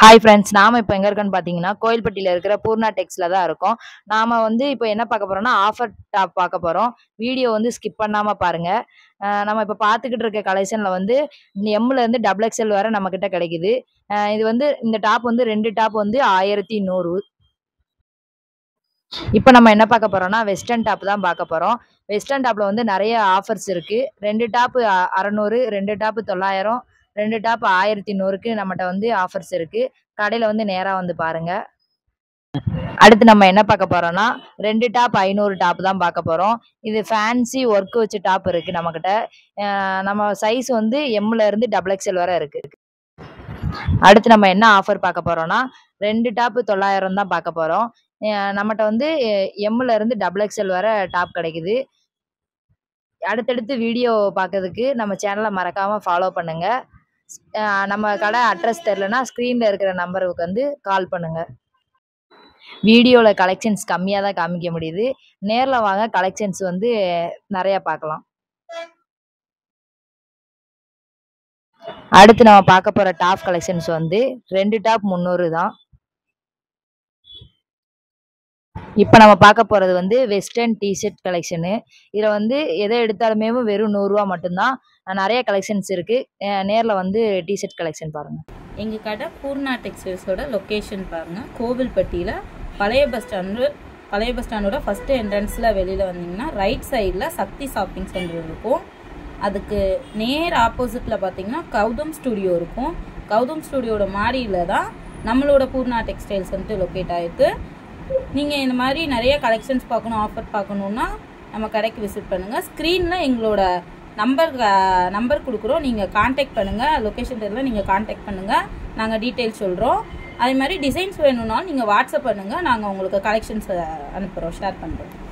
Hi friends நாம இப்போ எங்க இருக்கோன்னு பார்த்தீங்கன்னா கோயில்பட்டியில இருக்கிற பூர்ணா டெக்ஸ்ல தான் இருக்கோம். நாம வந்து இப்போ என்ன பார்க்க போறோம்னா ஆஃபர் டாப் பார்க்க போறோம். வீடியோ வந்து ஸ்கிப் பண்ணாம பாருங்க. நம்ம இப்போ பார்த்துக்கிட்டு இருக்க கலெக்ஷனில் வந்து எம்ல இருந்து டபுள் எக்ஸ்எல் வரை நம்ம கிட்ட கிடைக்குது. இது வந்து இந்த டாப் வந்து ரெண்டு டாப் வந்து ஆயிரத்தி நூறு. இப்போ நம்ம என்ன பார்க்க போறோம்னா வெஸ்டர்ன் டாப் தான் பார்க்க போறோம். வெஸ்டர்ன் டாப்ல வந்து நிறைய ஆஃபர்ஸ் இருக்கு. ரெண்டு டாப் அறநூறு ரெண்டு டாப் தொள்ளாயிரம் ரெண்டு டாப் ஆயிரத்தி நூறுக்கு நம்மகிட்ட வந்து ஆஃபர்ஸ் இருக்குது கடையில் வந்து நேராக வந்து பாருங்க. அடுத்து நம்ம என்ன பார்க்க போறோம்னா ரெண்டு டாப் ஐநூறு டாப் தான் பார்க்க போறோம். இது ஃபேன்சி ஒர்க் வச்சு டாப் இருக்கு நம்மக்கிட்ட நம்ம சைஸ் வந்து எம்ல இருந்து டபுள் எக்ஸ்எல் வரை இருக்கு. அடுத்து நம்ம என்ன ஆஃபர் பார்க்க போறோம்னா ரெண்டு டாப் தொள்ளாயிரம் தான் பார்க்க போறோம். நம்மகிட்ட வந்து எம்ல இருந்து டபுள் எக்ஸ்எல் வரை டாப் கிடைக்குது. அடுத்தடுத்து வீடியோ பார்க்கறதுக்கு நம்ம சேனலை மறக்காம ஃபாலோ பண்ணுங்க. நம்ம கடை அட்ரஸ் தெரிலனா ஸ்க்ரீனில் இருக்கிற நம்பருக்கு வந்து கால் பண்ணுங்க. வீடியோவில் கலெக்ஷன்ஸ் கம்மியாக தான் காமிக்க முடியுது. நேரில் வாங்க கலெக்ஷன்ஸ் வந்து நிறையா பார்க்கலாம். அடுத்து நம்ம பார்க்க போகிற டாப் கலெக்ஷன்ஸ் வந்து ரெண்டு டாப் முந்நூறு தான். இப்போ நம்ம பார்க்க போகிறது வந்து வெஸ்டர்ன் டிஷர்ட் கலெக்ஷனு இதில் வந்து எதை எடுத்தாலுமே வெறும் நூறுரூவா மட்டும்தான். நிறைய கலெக்ஷன்ஸ் இருக்குது நேரில் வந்து டிஷர்ட் கலெக்ஷன் பாருங்கள் எங்கள் கடை பூர்ணா டெக்ஸ்டைல்ஸோட லொக்கேஷன் பாருங்கள் கோவில்பட்டியில் பழைய பஸ் ஸ்டாண்டு பழைய பஸ் ஸ்டாண்டோட ஃபஸ்ட்டு என்ட்ரன்ஸில் வெளியில் வந்தீங்கன்னா ரைட் சைடில் சக்தி ஷாப்பிங் சென்டர் இருக்கும். அதுக்கு நேர் ஆப்போசிட்டில் பார்த்தீங்கன்னா கௌதம் ஸ்டுடியோ இருக்கும். கௌதம் ஸ்டுடியோட மாடியில் தான் நம்மளோட பூர்ணா டெக்ஸ்டைல்ஸ் வந்துட்டு லொக்கேட் ஆகிருக்கு நீங்கள் இந்த மாதிரி நிறைய கலெக்ஷன்ஸ் பார்க்கணும் ஆஃபர் பார்க்கணுன்னா நம்ம கடைக்கு விசிட் பண்ணுங்கள் ஸ்க்ரீனில் எங்களோட நம்பர் நம்பர் கொடுக்குறோம். நீங்கள் காண்டாக்ட் பண்ணுங்கள் லொக்கேஷன் தெரியல நீங்கள் காண்டாக்ட் பண்ணுங்கள் நாங்கள் டீட்டெயில்ஸ் சொல்கிறோம் அதே மாதிரி டிசைன்ஸ் வேணும்னாலும் நீங்கள் வாட்ஸ்அப் பண்ணுங்கள் நாங்கள் உங்களுக்கு கலெக்ஷன்ஸ் அனுப்புகிறோம் ஷேர் பண்ணுறோம்